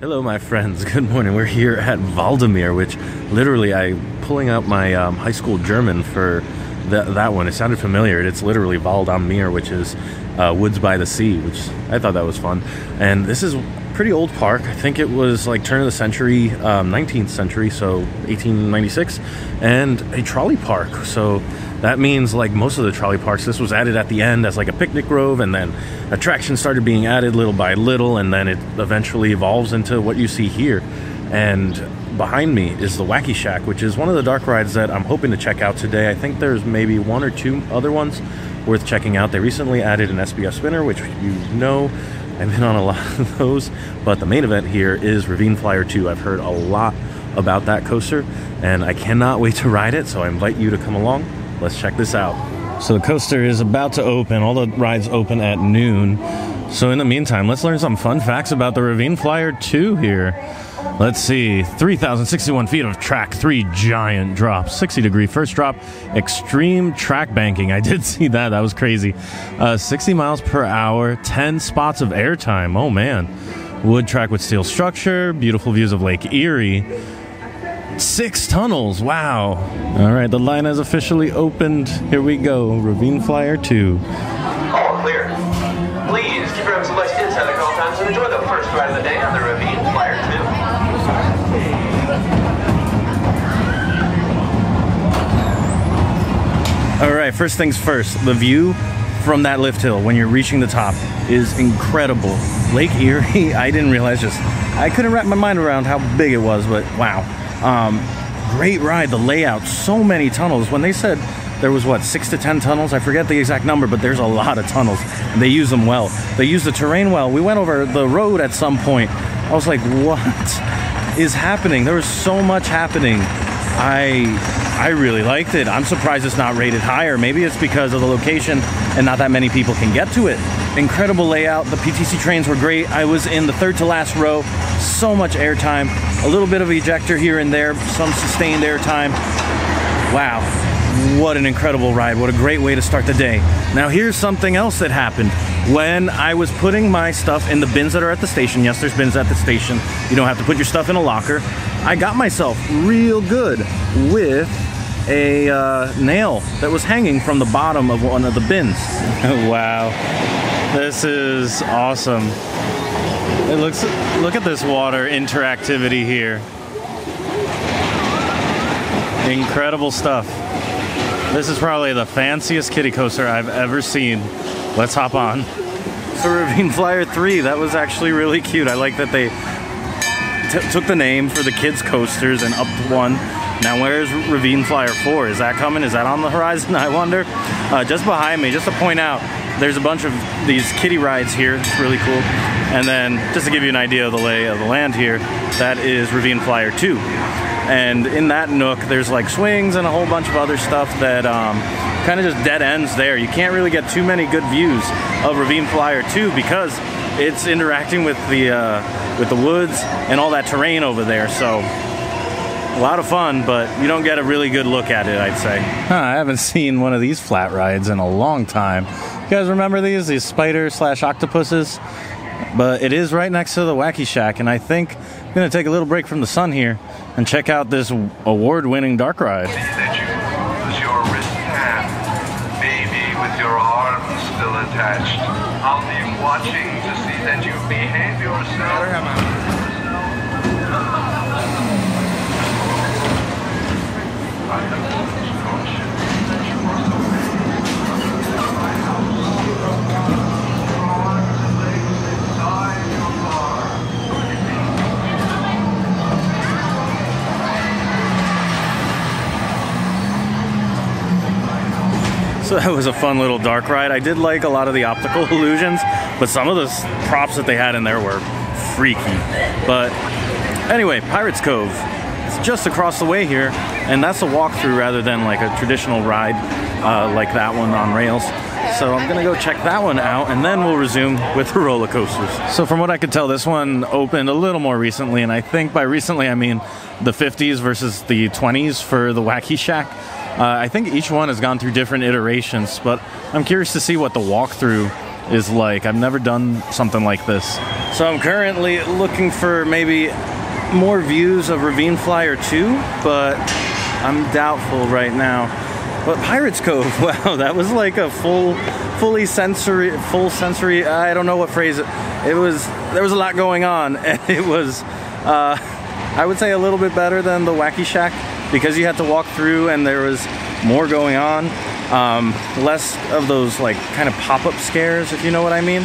Hello, my friends. Good morning. We're here at Waldameer, which literally I pulling out my um, high school German for th- that one. It sounded familiar. It's literally Wald am Meer, which is uh, woods by the sea, which I thought that was fun. And this is pretty old park. I think it was like turn of the century, um, 19th century, so 1896, and a trolley park. So that means like most of the trolley parks, this was added at the end as like a picnic grove, and then attractions started being added little by little, and then it eventually evolves into what you see here. And behind me is the Wacky Shack, which is one of the dark rides that I'm hoping to check out today. I think there's maybe one or two other ones worth checking out. They recently added an SBF spinner, which you know I've been on a lot of those, but the main event here is Ravine Flyer 2. I've heard a lot about that coaster, and I cannot wait to ride it, so I invite you to come along. Let's check this out. So the coaster is about to open. All the rides open at noon. So in the meantime, let's learn some fun facts about the Ravine Flyer 2 here. Let's see, 3,061 feet of track, three giant drops, 60 degree first drop, extreme track banking. I did see that, that was crazy. Uh, 60 miles per hour, 10 spots of airtime. Oh man. Wood track with steel structure, beautiful views of Lake Erie. Six tunnels, wow. All right, the line has officially opened. Here we go, Ravine Flyer 2. All clear. All right, first things first. The view from that lift hill when you're reaching the top is incredible. Lake Erie, I didn't realize just, I couldn't wrap my mind around how big it was, but wow. Um, great ride, the layout, so many tunnels. When they said there was what, six to 10 tunnels, I forget the exact number, but there's a lot of tunnels. They use them well. They use the terrain well. We went over the road at some point. I was like, what is happening? There was so much happening. I I really liked it. I'm surprised it's not rated higher. Maybe it's because of the location and not that many people can get to it. Incredible layout. The PTC trains were great. I was in the third to last row. So much airtime. A little bit of ejector here and there. Some sustained airtime. Wow. What an incredible ride. What a great way to start the day. Now, here's something else that happened. When I was putting my stuff in the bins that are at the station, yes, there's bins at the station. You don't have to put your stuff in a locker. I got myself real good with a uh, nail that was hanging from the bottom of one of the bins. wow. This is awesome. It looks look at this water interactivity here. Incredible stuff. This is probably the fanciest kiddie coaster I've ever seen. Let's hop on. So Ravine Flyer 3, that was actually really cute. I like that they took the name for the kids coasters and upped one. Now where's Ravine Flyer 4? Is that coming? Is that on the horizon? I wonder. Uh, just behind me, just to point out, there's a bunch of these kiddie rides here. It's really cool. And then, just to give you an idea of the lay of the land here, that is Ravine Flyer 2. And in that nook, there's like swings and a whole bunch of other stuff that um, kind of just dead ends there. You can't really get too many good views of Ravine Flyer 2 because it's interacting with the uh, with the woods and all that terrain over there. So a lot of fun, but you don't get a really good look at it, I'd say. Huh, I haven't seen one of these flat rides in a long time. You guys remember these? These spider slash octopuses? But it is right next to the Wacky Shack, and I think I'm going to take a little break from the sun here and check out this award winning dark ride. With your arms still attached. I'll be watching to see that you behave yourself. So that was a fun little dark ride. I did like a lot of the optical illusions, but some of the props that they had in there were freaky. But anyway, Pirates Cove. It's just across the way here, and that's a walkthrough rather than like a traditional ride uh, like that one on rails. So I'm gonna go check that one out, and then we'll resume with the roller coasters. So from what I could tell, this one opened a little more recently, and I think by recently I mean the 50s versus the 20s for the Wacky Shack. Uh, I think each one has gone through different iterations, but I'm curious to see what the walkthrough is like. I've never done something like this. So I'm currently looking for maybe more views of Ravine Flyer 2, but I'm doubtful right now. But Pirates Cove, wow, that was like a full, fully sensory, full sensory. I don't know what phrase it. It was. There was a lot going on, and it was. Uh, I would say a little bit better than the Wacky Shack because you had to walk through and there was more going on. Um, less of those like kind of pop-up scares, if you know what I mean.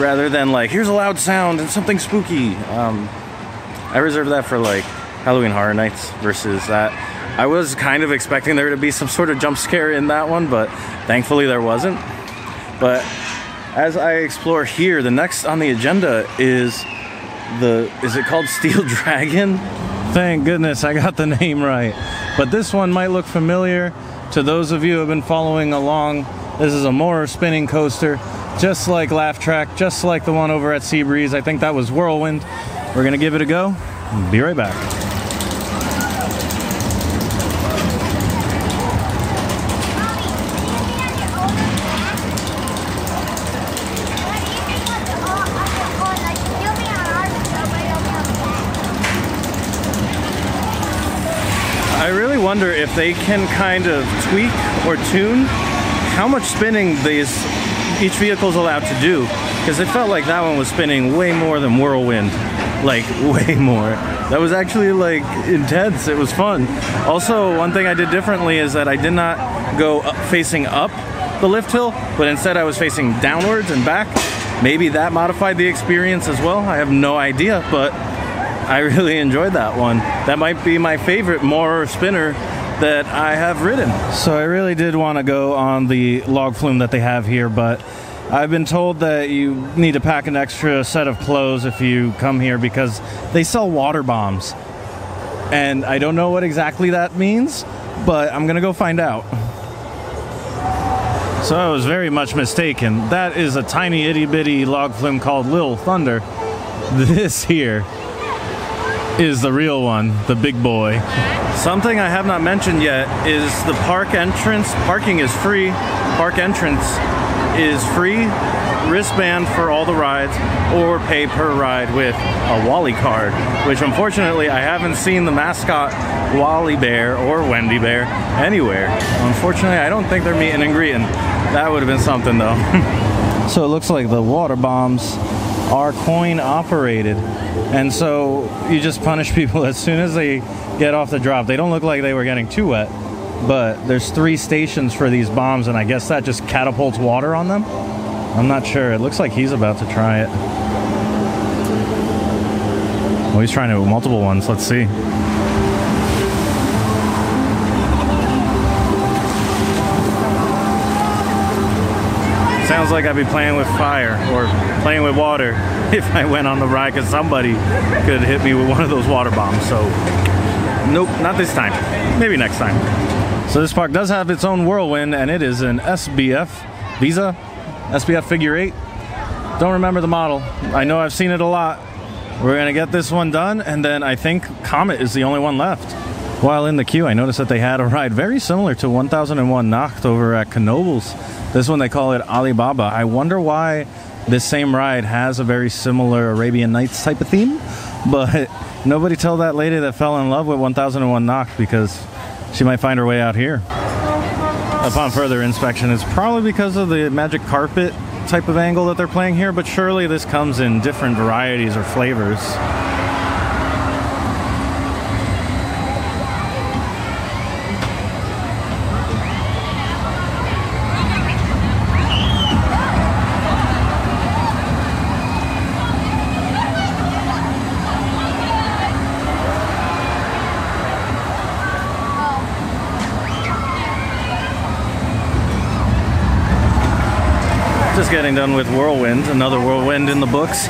Rather than like here's a loud sound and something spooky. Um, I reserve that for like Halloween Horror Nights versus that. I was kind of expecting there to be some sort of jump scare in that one, but thankfully there wasn't. But as I explore here, the next on the agenda is the is it called Steel Dragon? Thank goodness I got the name right. But this one might look familiar to those of you who have been following along. This is a Maurer spinning coaster, just like Laff Trakk, just like the one over at Seabreeze. I think that was Whirlwind. We're gonna give it a go. Be right back. I really wonder if they can kind of tweak or tune how much spinning these each vehicle is allowed to do. Because it felt like that one was spinning way more than Whirlwind. Like, way more. That was actually like intense. It was fun. Also, one thing I did differently is that I did not go up, facing up the lift hill, but instead I was facing downwards and back. Maybe that modified the experience as well. I have no idea, but I really enjoyed that one. That might be my favorite Maurer spinner that I have ridden. So I really did want to go on the log flume that they have here, but I've been told that you need to pack an extra set of clothes if you come here because they sell water bombs. And I don't know what exactly that means, but I'm going to go find out. So I was very much mistaken. That is a tiny itty bitty log flume called Lil Thunder. This here is the real one, the big boy. Something I have not mentioned yet is the park entrance. Parking is free. Park entrance is free. Wristband for all the rides, or pay per ride with a Wally card. Which unfortunately I haven't seen the mascot Wally Bear or Wendy Bear anywhere. Unfortunately, I don't think they're meeting and greeting. That would have been something though. So it looks like the water bombs are coin operated. And so you just punish people as soon as they get off the drop. They don't look like they were getting too wet, but there's three stations for these bombs, and I guess that just catapults water on them. I'm not sure. It looks like he's about to try it. Well, he's trying to multiple ones. Let's see. Sounds like I'd be playing with fire or playing with water if I went on the ride because somebody could hit me with one of those water bombs. So, nope, not this time. Maybe next time. So this park does have its own whirlwind, and it is an SBF Visa, SBF Figure 8. Don't remember the model. I know I've seen it a lot. We're gonna get this one done, and then I think Comet is the only one left. While in the queue, I noticed that they had a ride very similar to 1001 Nacht over at Knoebels. This one they call it Alibaba. I wonder why this same ride has a very similar Arabian Nights type of theme, but nobody tell that lady that fell in love with 1001 Nacht because she might find her way out here. Upon further inspection, it's probably because of the magic carpet type of angle that they're playing here, but surely this comes in different varieties or flavors. Just getting done with Whirlwind, another Whirlwind in the books.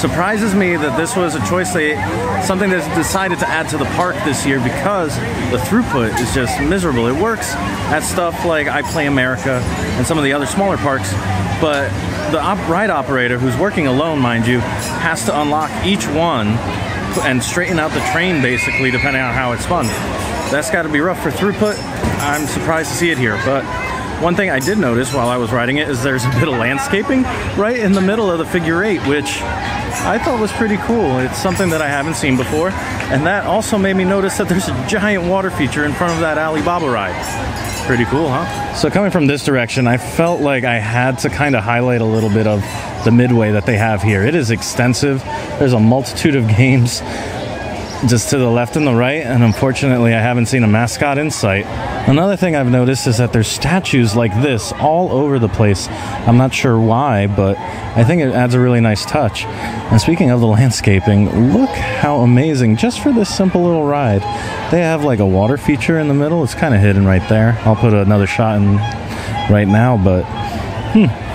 Surprises me that this was a choice they, something that's decided to add to the park this year because the throughput is just miserable. It works at stuff like iPlay America and some of the other smaller parks, but the op- ride operator, who's working alone, mind you, has to unlock each one and straighten out the train basically, depending on how it's spun. That's got to be rough for throughput. I'm surprised to see it here, but One thing I did notice while I was riding it is there's a bit of landscaping right in the middle of the figure eight, which I thought was pretty cool. It's something that I haven't seen before. And that also made me notice that there's a giant water feature in front of that Alibaba ride. Pretty cool, huh? So coming from this direction, I felt like I had to kind of highlight a little bit of the midway that they have here. It is extensive. There's a multitude of games just to the left and the right, and unfortunately, I haven't seen a mascot in sight. Another thing I've noticed is that there's statues like this all over the place. I'm not sure why, but I think it adds a really nice touch. And speaking of the landscaping, look how amazing, just for this simple little ride. They have like a water feature in the middle, it's kind of hidden right there. I'll put another shot in right now, but hmm.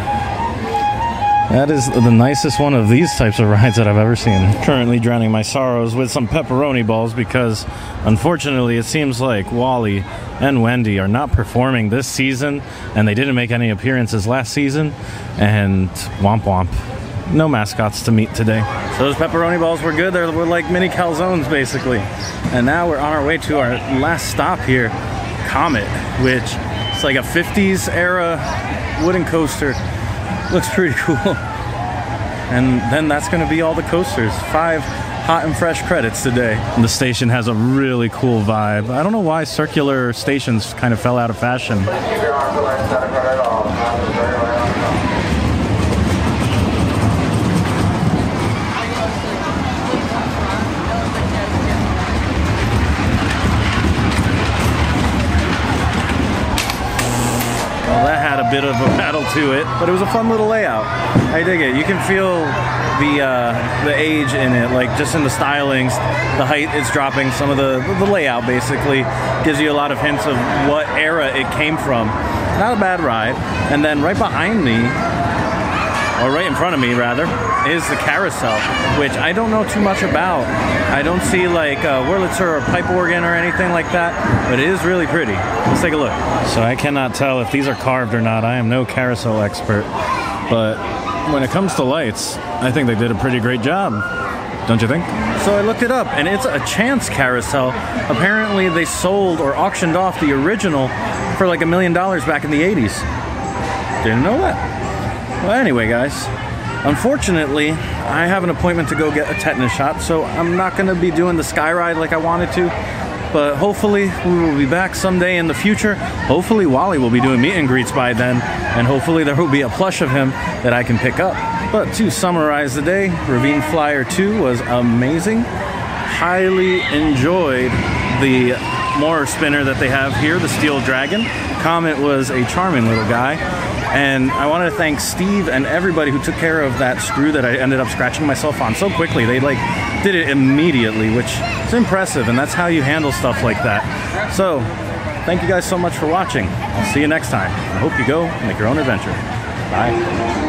That is the nicest one of these types of rides that I've ever seen. Currently drowning my sorrows with some pepperoni balls because unfortunately it seems like Wally and Wendy are not performing this season and they didn't make any appearances last season and womp womp. No mascots to meet today. So those pepperoni balls were good. They were like mini calzones basically. And now we're on our way to our last stop here, Comet, which is like a 50s era wooden coaster looks pretty cool. And then that's going to be all the coasters. Five hot and fresh credits today. The station has a really cool vibe. I don't know why circular stations kind of fell out of fashion. Well, that had bit of a battle to it, but it was a fun little layout. I dig it. You can feel the uh, the age in it, like just in the stylings, the height it's dropping, some of the the layout basically gives you a lot of hints of what era it came from. Not a bad ride. And then right behind me, or right in front of me rather, is the carousel, which I don't know too much about. I don't see like a Wurlitzer or pipe organ or anything like that, but it is really pretty. Let's take a look. So I cannot tell if these are carved or not. I am no carousel expert, but when it comes to lights, I think they did a pretty great job. Don't you think? So I looked it up, and it's a chance carousel. Apparently, they sold or auctioned off the original for like a million dollars back in the 80s. Didn't know that. Well, anyway, guys, unfortunately, I have an appointment to go get a tetanus shot, so I'm not going to be doing the sky ride like I wanted to. But hopefully, we will be back someday in the future. Hopefully, Wally will be doing meet and greets by then, and hopefully, there will be a plush of him that I can pick up. But to summarize the day, Ravine Flyer 2 was amazing. Highly enjoyed the Maurer spinner that they have here, the Steel Dragon. Comet was a charming little guy. And I want to thank Steve and everybody who took care of that screw that I ended up scratching myself on so quickly. They like did it immediately, which is impressive, and that's how you handle stuff like that. So, thank you guys so much for watching. I'll see you next time. I hope you go make your own adventure. Bye.